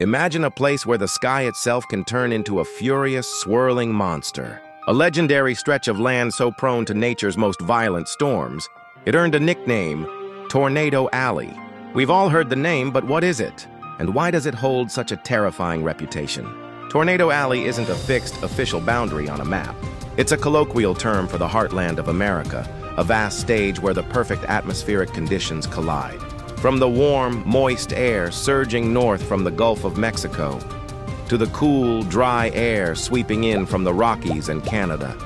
Imagine a place where the sky itself can turn into a furious, swirling monster. A legendary stretch of land so prone to nature's most violent storms, it earned a nickname, Tornado Alley. We've all heard the name, but what is it? And why does it hold such a terrifying reputation? Tornado Alley isn't a fixed, official boundary on a map. It's a colloquial term for the heartland of America, a vast stage where the perfect atmospheric conditions collide. From the warm, moist air surging north from the Gulf of Mexico, to the cool, dry air sweeping in from the Rockies and Canada,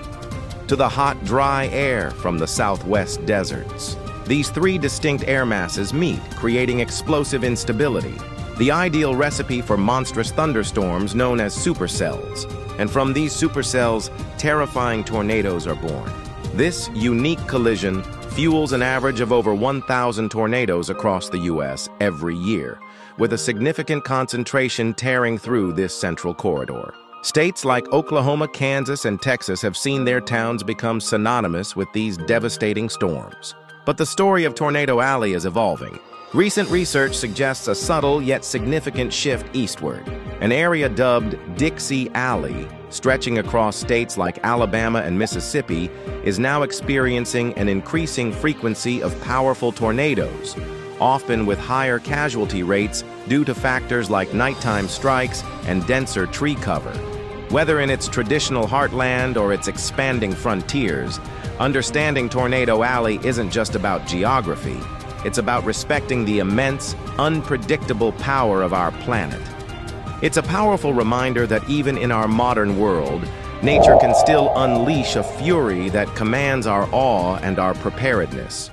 to the hot, dry air from the southwest deserts. These three distinct air masses meet, creating explosive instability, the ideal recipe for monstrous thunderstorms known as supercells. And from these supercells, terrifying tornadoes are born. This unique collision fuels an average of over 1,000 tornadoes across the U.S. every year, with a significant concentration tearing through this central corridor. States like Oklahoma, Kansas, and Texas have seen their towns become synonymous with these devastating storms. But the story of Tornado Alley is evolving. Recent research suggests a subtle yet significant shift eastward. An area dubbed Dixie Alley, stretching across states like Alabama and Mississippi, is now experiencing an increasing frequency of powerful tornadoes, often with higher casualty rates due to factors like nighttime strikes and denser tree cover. Whether in its traditional heartland or its expanding frontiers, understanding Tornado Alley isn't just about geography. It's about respecting the immense, unpredictable power of our planet. It's a powerful reminder that even in our modern world, nature can still unleash a fury that commands our awe and our preparedness.